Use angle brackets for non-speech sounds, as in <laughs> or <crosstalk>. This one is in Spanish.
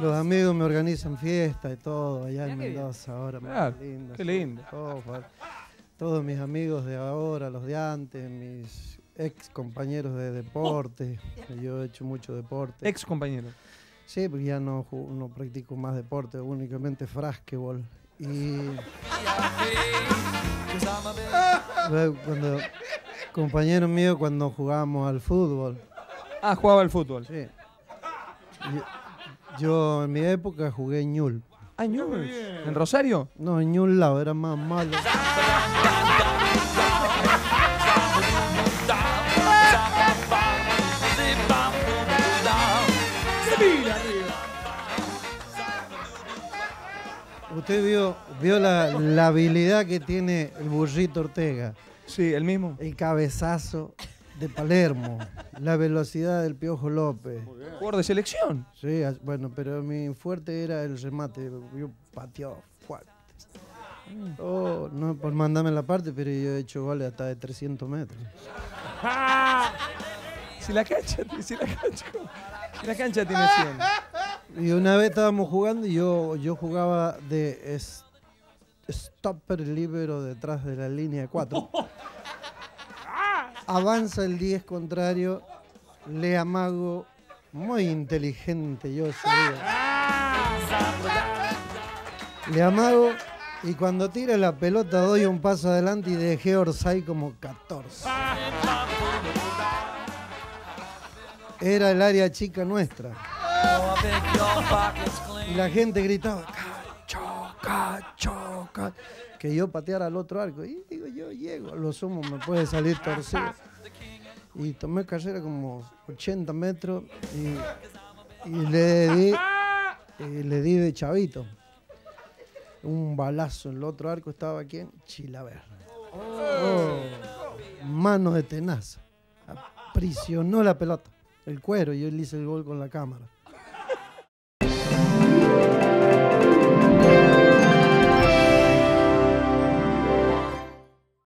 amigos me organizan fiesta y todo allá en. Mendoza ahora. Claro, lindo, qué lindo. todo, pa- todos mis amigos de ahora, los de antes, mis ex compañeros de deporte. Yo he hecho mucho deporte. Ex compañero. Sí, porque ya no, no practico más deporte, únicamente frasquebol. Y cuando compañeros míos cuando jugábamos al fútbol. Ah, jugaba al fútbol. Sí. Yo, yo en mi época jugué en Ñul. Ah, Newell's. ¿En Rosario? No, en Ñul lado, era más malo. Usted vio, vio la, la habilidad que tiene el burrito Ortega. Sí, el mismo. El cabezazo de Palermo. La velocidad del Piojo López. Jugador de selección. Sí, bueno, pero mi fuerte era el remate. Yo pateaba fuerte. Oh, no por mandarme la parte, pero yo he hecho goles hasta de 300 metros. <laughs> Si la cancha, si la cancha, si la cancha tiene 100. Y una vez estábamos jugando y yo, yo jugaba de es- stopper libero detrás de la línea de 4. <laughs> Avanza el 10 contrario, le amago, muy inteligente yo sabía. Le amago y cuando tira la pelota doy un paso adelante y dejé Orsay como 14. Era el área chica nuestra. Y la gente gritaba, cacho, cacho, cacho", que yo pateara al otro arco. Y digo, yo llego, lo sumo me puede salir torcido. Y tomé carrera como 80 metros y, y le di, y le di de chavito. Un balazo en el otro arco estaba aquí en Chilaver. Oh, mano de tenaza. Aprisionó la pelota. El cuero, yo le hice el gol con la cámara.